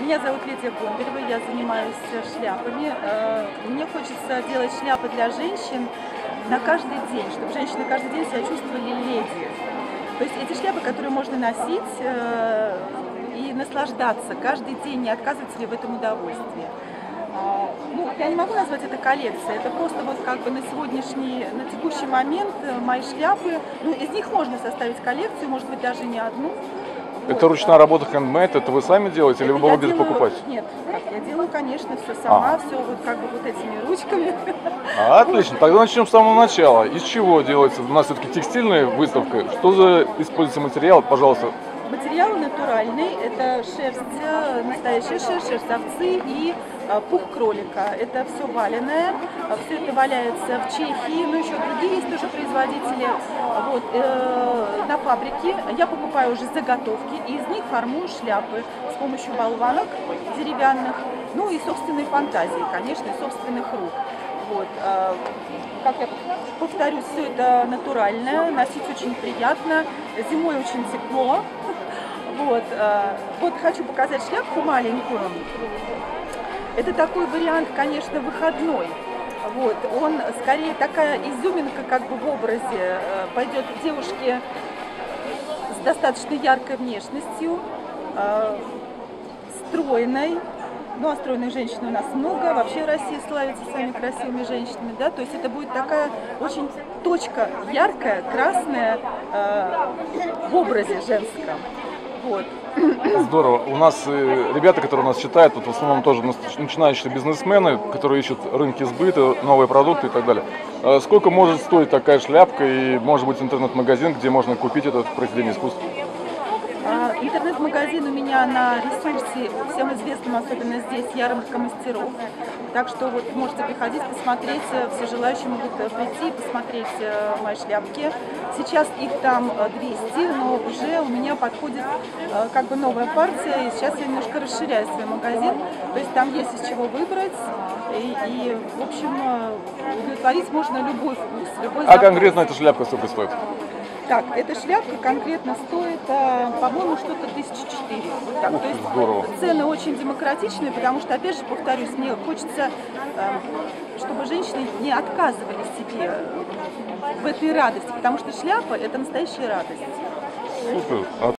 Меня зовут Лидия Бондарева, я занимаюсь шляпами. Э, Мне хочется делать шляпы для женщин на каждый день, чтобы женщины каждый день себя чувствовали леди. То есть эти шляпы, которые можно носить э, и наслаждаться каждый день, не отказывать себе в этом удовольствии. А, Ну, я не могу назвать это коллекцией, это просто вот как бы на сегодняшний, на текущий момент э, мои шляпы, ну, из них можно составить коллекцию, может быть, даже не одну. Это ручная работа handmade, это вы сами делаете или вы это было где-то покупать? Нет, как я делаю, конечно, все сама, Ага. все вот как бы вот этими ручками. А, отлично, тогда начнем с самого начала. Из чего делается? У нас все-таки текстильная выставка. Что за используется материал? Пожалуйста. Материал натуральный, это шерсть, э, настоящая шерсть, шерсть овцы и э, пух кролика. Это все валеное, все это валяется в Чехии, но еще другие есть тоже производители. Вот, э, на фабрике я покупаю уже заготовки, и из них формую шляпы с помощью болванок деревянных, ну и собственной фантазии, конечно, собственных рук. Вот, э, как я повторюсь, все это натуральное, носить очень приятно, зимой очень тепло. Вот, э, вот хочу показать шляпку маленькую. Это такой вариант, конечно, выходной. Вот, он скорее такая изюминка как бы в образе. э, Пойдет девушке с достаточно яркой внешностью, э, стройной. Ну, а стройных женщин у нас много. Вообще Россия славится своими красивыми женщинами, да. То есть это будет такая очень точка яркая, красная э, в образе женском. Вот. Здорово. У нас э, ребята, которые нас читают, вот в основном тоже начинающие бизнесмены, которые ищут рынки сбыта, новые продукты и так далее. А Сколько может стоить такая шляпка и может быть интернет-магазин, где можно купить это произведение искусства? А, Интернет-магазин у меня на ресурсе, всем известном, особенно здесь, ярмарка мастеров. Так что вот можете приходить, посмотреть, э, все желающие могут э, прийти и посмотреть э, мои шляпки. Сейчас их там э, 200, но уже у меня подходит как бы новая партия, и сейчас я немножко расширяю свой магазин. То есть там есть из чего выбрать, и, и, в общем, удовлетворить можно любой вкус, любой А запрос. конкретно эта шляпка сколько стоит? Так, эта шляпка конкретно стоит, э, по-моему, что-то 1004. Вот так. Ух, То есть здорово. цены очень демократичные, потому что, опять же, повторюсь, мне хочется, э, чтобы женщины не отказывали себе в этой радости, потому что шляпа – это настоящая радость. Супер.